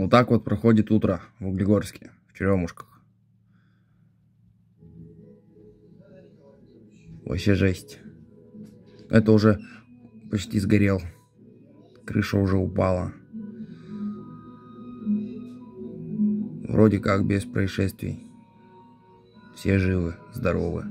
Вот так вот проходит утро в Углегорске, в Черемушках. Вообще жесть. Это уже почти сгорел. Крыша уже упала. Вроде как без происшествий. Все живы, здоровы.